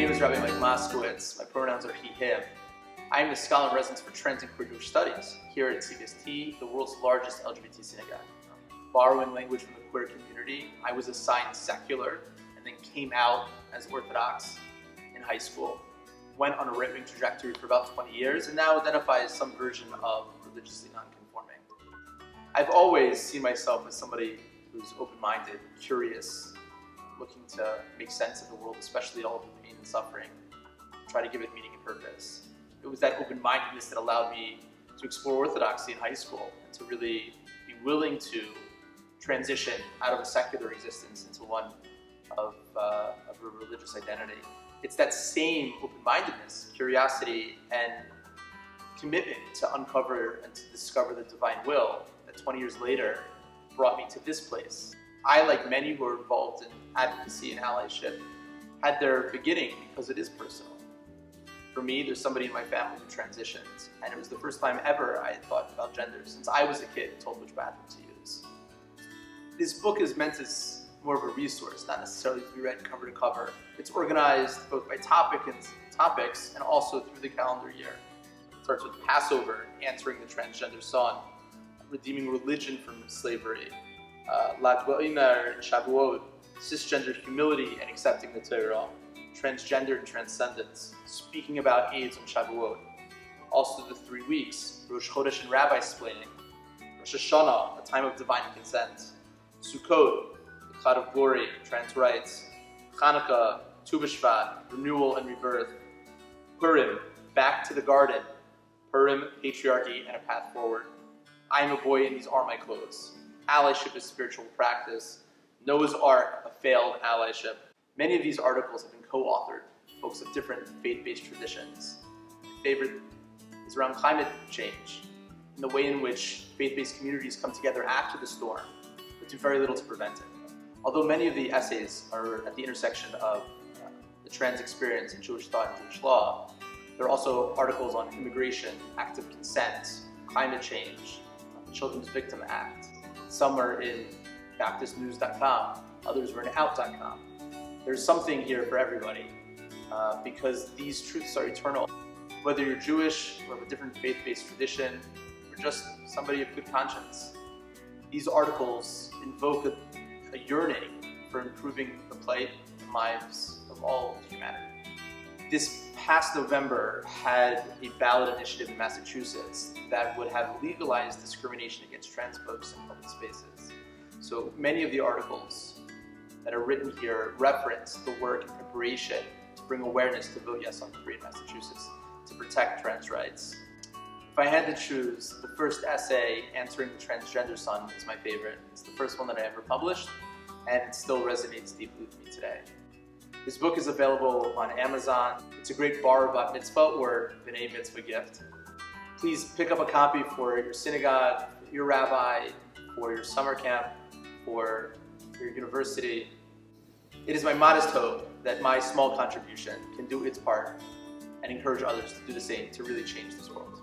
is Rabbi Mike Moskowitz. My pronouns are he, him. I am the scholar in residence for Trans and Queer Jewish Studies here at CBST, the world's largest LGBT synagogue. Borrowing language from the queer community, I was assigned secular and then came out as Orthodox in high school. Went on a ripping trajectory for about 20 years and now identify as some version of religiously nonconforming. I've always seen myself as somebody who's open-minded, curious, looking to make sense of the world, especially all of the pain and suffering, try to give it meaning and purpose. It was that open-mindedness that allowed me to explore orthodoxy in high school and to really be willing to transition out of a secular existence into one of, uh, of a religious identity. It's that same open-mindedness, curiosity, and commitment to uncover and to discover the divine will that 20 years later brought me to this place. I, like many who are involved in advocacy and allyship, had their beginning because it is personal. For me, there's somebody in my family who transitioned, and it was the first time ever I had thought about gender since I was a kid and told which bathroom to use. This book is meant as more of a resource, not necessarily to be read cover to cover. It's organized both by topic and topics and also through the calendar year. It starts with Passover, answering the transgender son, redeeming religion from slavery, uh, Ladwa'inar Shavuot, cisgender humility and accepting the Torah, transgender and transcendence, speaking about AIDS on Shavuot, also the three weeks, Rosh Chodesh and Rabbi splaining, Rosh Hashanah, a time of divine consent, Sukkot, the cloud of glory, trans rights, Hanukkah, Tu B'Shvat, renewal and rebirth, Purim, back to the garden, Purim, patriarchy, and a path forward. I am a boy and these are my clothes. Allyship is spiritual practice. Noah's Ark, a failed allyship. Many of these articles have been co-authored, folks of different faith-based traditions. My favorite is around climate change and the way in which faith-based communities come together after the storm, but do very little to prevent it. Although many of the essays are at the intersection of uh, the trans experience in Jewish thought and Jewish law, there are also articles on immigration, active consent, climate change, Children's Victim Act. Some are in BaptistNews.com, others are in Out.com. There's something here for everybody uh, because these truths are eternal. Whether you're Jewish or of a different faith-based tradition, or just somebody of good conscience, these articles invoke a, a yearning for improving the plight and lives of all humanity. This past November had a ballot initiative in Massachusetts that would have legalized discrimination against trans folks in public spaces. So many of the articles that are written here reference the work and preparation to bring awareness to Vote Yes on 3 in Massachusetts to protect trans rights. If I had to choose, the first essay, Answering the Transgender Son, is my favorite. It's the first one that I ever published, and it still resonates deeply with me today. This book is available on Amazon. It's a great bar bat mitzvah or b'nai mitzvah gift. Please pick up a copy for your synagogue, your rabbi, for your summer camp, for your university. It is my modest hope that my small contribution can do its part and encourage others to do the same to really change this world.